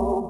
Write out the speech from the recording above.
Oh,